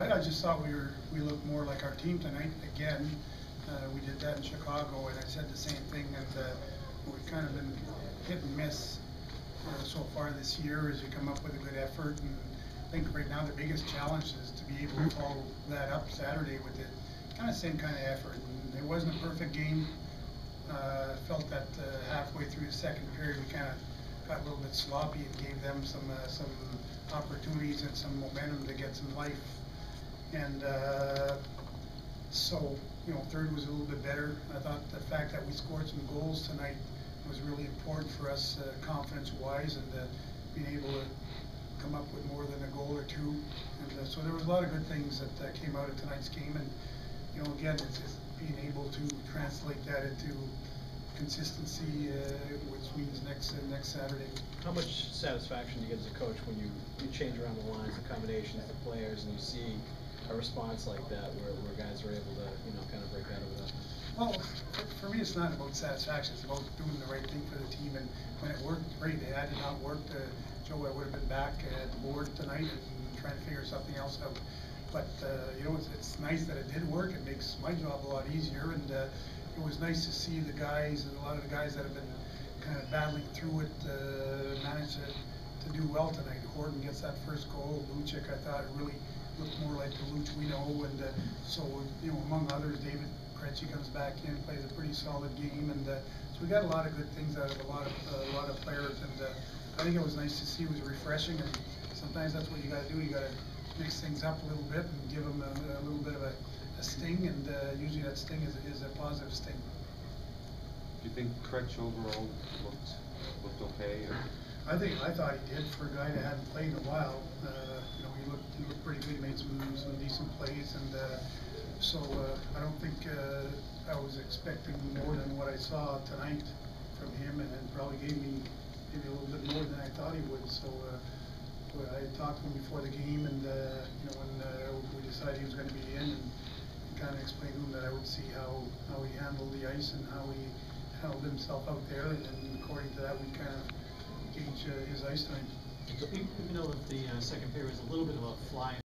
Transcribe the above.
I just thought we were, we looked more like our team tonight again. Uh, we did that in Chicago and I said the same thing and, uh, we've kind of been hit and miss uh, so far this year as you come up with a good effort and I think right now the biggest challenge is to be able to follow that up Saturday with the kind of same kind of effort. And It wasn't a perfect game. Uh, felt that uh, halfway through the second period, we kind of got a little bit sloppy and gave them some, uh, some opportunities and some momentum to get some life. And, uh, so, you know, third was a little bit better. I thought the fact that we scored some goals tonight was really important for us, uh, confidence-wise, and, uh, being able to come up with more than a goal or two. And, uh, so there was a lot of good things that, uh, came out of tonight's game, and, you know, again, it's just being able to translate that into consistency, uh, which means next, next Saturday. How much satisfaction do you get as a coach when you, you change around the lines, the combinations, the players, and you see a response like that where, where guys are able to, you know, kind of break out of that? Well, for- me, it's not about satisfaction, it's about doing the right thing for the team, and when it worked, great, had it not worked, uh, Joe, I would have been back at the board tonight and trying to figure something else out. But, uh, you know, it's, it's nice that it did work, it makes my job a lot easier, and, uh, it was nice to see the guys, and a lot of the guys that have been kind of battling through it, uh, manage to, to do well tonight. Horton gets that first goal, Lucic, I thought really looked more like the Looch we know, and, uh, so, you know, among others, David Krejci comes back in, plays a pretty solid game, and, uh, so we got a lot of good things out of a lot of, a lot of players, and, uh, I think it was nice to see, it was refreshing, and sometimes that's what you gotta do, you gotta mix things up a little bit and give them a, a little bit of a, a sting, and, uh, usually that sting is, is a positive sting. Do you think Kretsch overall looked, looked okay, or? I think, I thought he did for a guy that hadn't played in a while, uh, you know, he looked, he looked pretty good, he made some, some decent plays, and, uh, so, uh, I don't think, uh, I was expecting more than what I saw tonight from him, and it probably gave me, maybe a little bit more than I thought he would, so, uh, I talked to him before the game, and, uh, you know, when, we decided he was gonna be in, and kinda explained to him that I would see how, how he handled the ice and how he handled himself out there, and according to that, we kind of gauge, uh, his ice time. Even though the uh, second period was a little bit of a fly